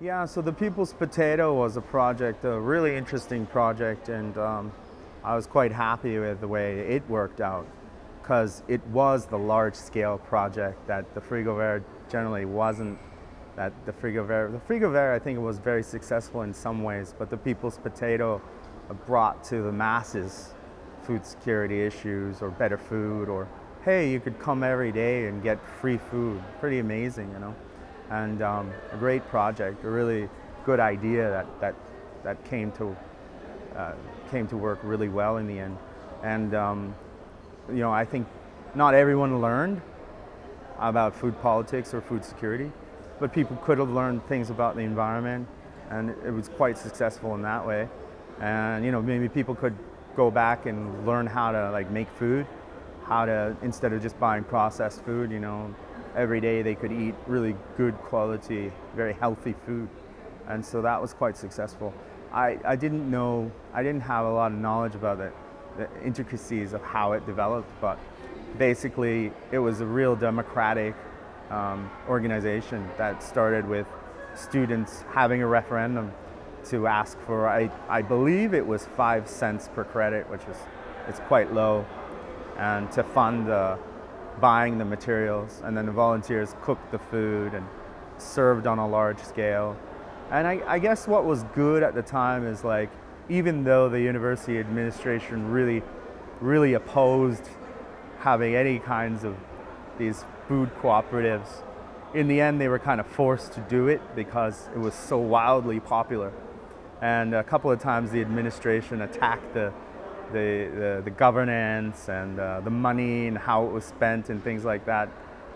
Yeah, so the People's Potato was a project, a really interesting project, and um, I was quite happy with the way it worked out because it was the large scale project that the Frigo Vert generally wasn't. That the Frigo Vert, the Frigo Vert, I think it was very successful in some ways, but the People's Potato brought to the masses food security issues or better food or hey, you could come every day and get free food. Pretty amazing, you know and um, a great project, a really good idea that that that came to uh, came to work really well in the end. And um, you know, I think not everyone learned about food politics or food security, but people could have learned things about the environment, and it was quite successful in that way. And you know, maybe people could go back and learn how to like make food, how to instead of just buying processed food, you know, every day they could eat really good quality, very healthy food. And so that was quite successful. I, I didn't know, I didn't have a lot of knowledge about the, the intricacies of how it developed, but basically it was a real democratic um, organization that started with students having a referendum to ask for, I, I believe it was five cents per credit, which is it's quite low, and to fund the buying the materials, and then the volunteers cooked the food and served on a large scale. And I, I, guess what was good at the time is like, even though the university administration really, really opposed having any kinds of these food cooperatives, in the end they were kind of forced to do it because it was so wildly popular. And a couple of times the administration attacked the the, the, the governance and uh, the money and how it was spent and things like that.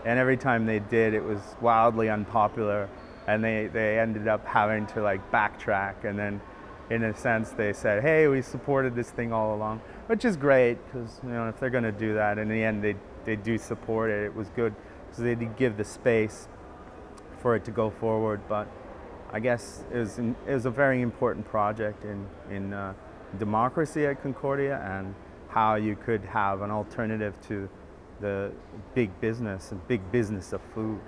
And every time they did, it was wildly unpopular. And they, they ended up having to like backtrack. And then, in a sense, they said, hey, we supported this thing all along, which is great because you know, if they're going to do that, in the end, they, they do support it. It was good. So they did give the space for it to go forward. But I guess it was, it was a very important project in, in uh, democracy at Concordia and how you could have an alternative to the big business and big business of food.